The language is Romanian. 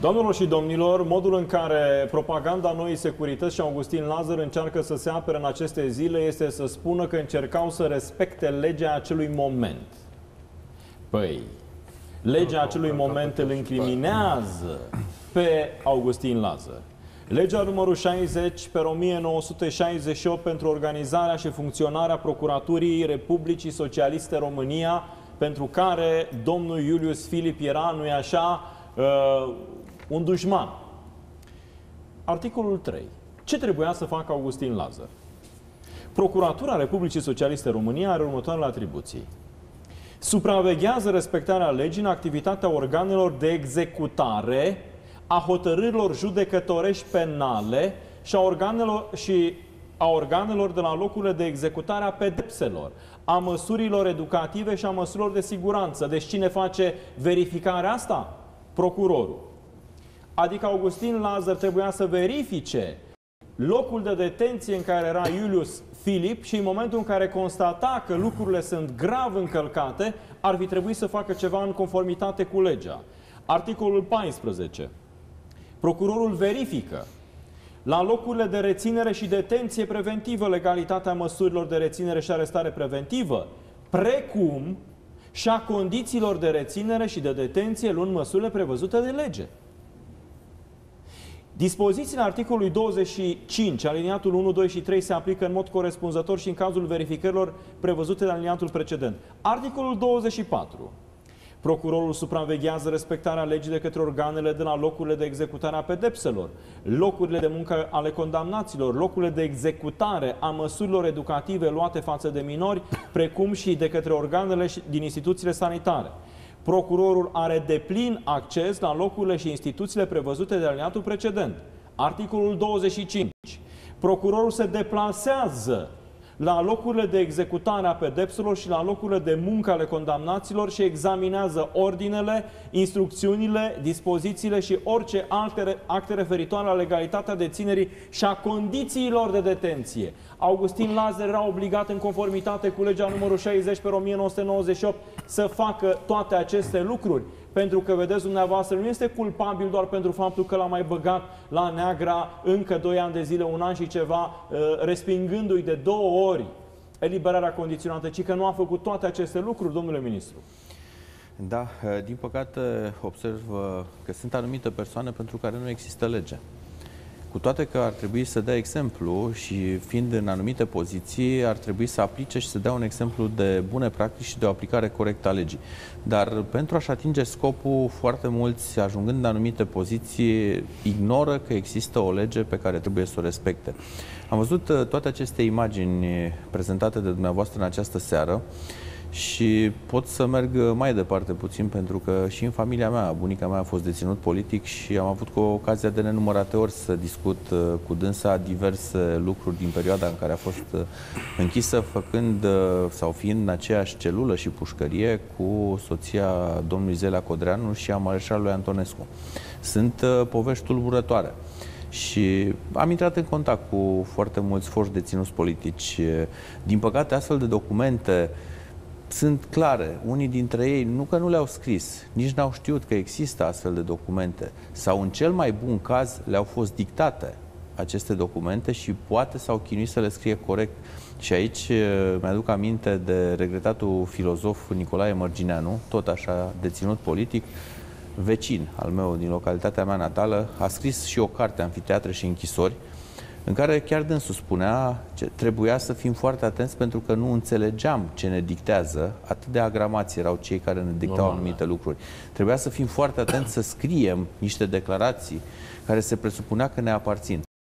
Doamnelor și domnilor, modul în care propaganda Noii Securități și Augustin Lazar încearcă să se apere în aceste zile este să spună că încercau să respecte legea acelui moment. Păi, legea acelui moment îl incriminează pe Augustin Lazar. Legea numărul 60 pe 1968 pentru organizarea și funcționarea Procuraturii Republicii Socialiste România, pentru care domnul Iulius Filip era, nu așa, uh, un dușman. Articolul 3. Ce trebuia să facă Augustin Lazar? Procuratura Republicii Socialiste România are următoarele atribuții. Supraveghează respectarea legii în activitatea organelor de executare a hotărârilor judecătorești penale și a organelor, și a organelor de la locurile de executare a pedepselor, a măsurilor educative și a măsurilor de siguranță. Deci cine face verificarea asta? Procurorul. Adică Augustin Lazar trebuia să verifice locul de detenție în care era Iulius Filip și în momentul în care constata că lucrurile sunt grav încălcate, ar fi trebuit să facă ceva în conformitate cu legea. Articolul 14. Procurorul verifică la locurile de reținere și detenție preventivă legalitatea măsurilor de reținere și arestare preventivă, precum și a condițiilor de reținere și de detenție luând măsurile prevăzute de lege. Dispozițiile articolului 25, aliniatul 1, 2 și 3 se aplică în mod corespunzător și în cazul verificărilor prevăzute de aliniatul precedent. Articolul 24. Procurorul supraveghează respectarea legii de către organele de la locurile de executare a pedepselor, locurile de muncă ale condamnaților, locurile de executare a măsurilor educative luate față de minori, precum și de către organele din instituțiile sanitare. Procurorul are deplin acces la locurile și instituțiile prevăzute de alineatul precedent. Articolul 25. Procurorul se deplasează la locurile de executare a pedepselor și la locurile de muncă ale condamnaților și examinează ordinele, instrucțiunile, dispozițiile și orice alte acte referitoare la legalitatea deținerii și a condițiilor de detenție. Augustin Lazar era obligat în conformitate cu legea numărul 60 pe 1998 să facă toate aceste lucruri. Pentru că, vedeți, dumneavoastră nu este culpabil doar pentru faptul că l-a mai băgat la neagra încă 2 ani de zile, un an și ceva, uh, respingându-i de două ori eliberarea condiționată, ci că nu a făcut toate aceste lucruri, domnule ministru. Da, uh, din păcate observ uh, că sunt anumite persoane pentru care nu există lege. Cu toate că ar trebui să dea exemplu și fiind în anumite poziții, ar trebui să aplice și să dea un exemplu de bune practici și de o aplicare corectă a legii. Dar pentru a-și atinge scopul, foarte mulți, ajungând în anumite poziții, ignoră că există o lege pe care trebuie să o respecte. Am văzut uh, toate aceste imagini prezentate de dumneavoastră în această seară și pot să merg mai departe puțin pentru că și în familia mea, bunica mea a fost deținut politic și am avut cu ocazia de nenumărate ori să discut uh, cu dânsa diverse lucruri din perioada în care a fost uh, închisă, făcând uh, sau fiind în aceeași celulă și pușcărie cu soția domnului Zelea Codreanu și a mareșalului Antonescu. Sunt povești tulburătoare. Și am intrat în contact cu foarte mulți foști deținuți politici. Din păcate, astfel de documente uh, sunt clare. Unii dintre ei nu că nu le-au scris, nici n-au știut că există astfel de documente sau în cel mai bun caz le-au fost dictate aceste documente și poate s-au chinuit să le scrie corect. Și aici eh, mi-aduc aminte de regretatul filozof Nicolae Mărgineanu, tot așa deținut politic, vecin al meu din localitatea mea natală, a scris și o carte, Anfiteatre și închisori, în care chiar dânsul spunea că trebuia să fim foarte atenți pentru că nu înțelegeam ce ne dictează, atât de agramați erau cei care ne dictau Normal, anumite da. lucruri. Trebuia să fim foarte atenți să scriem niște declarații care se presupunea că ne aparțin.